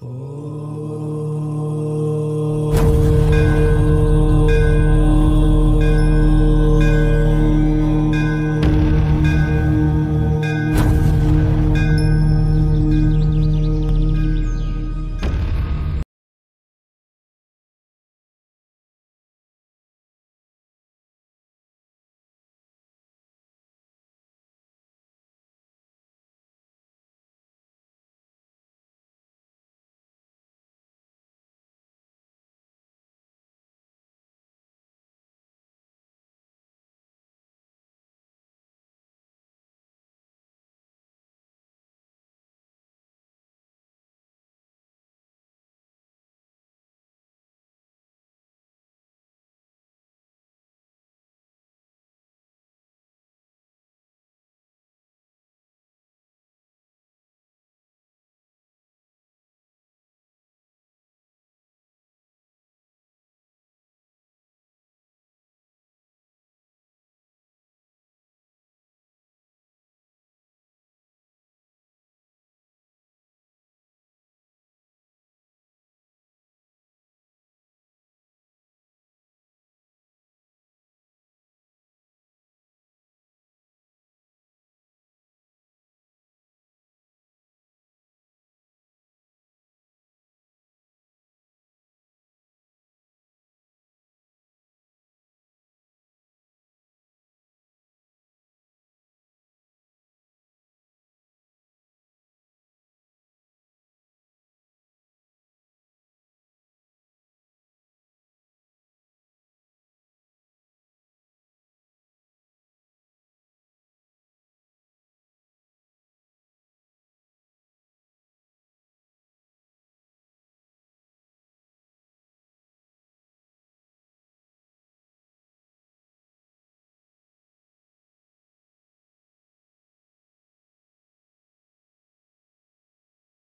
Oh.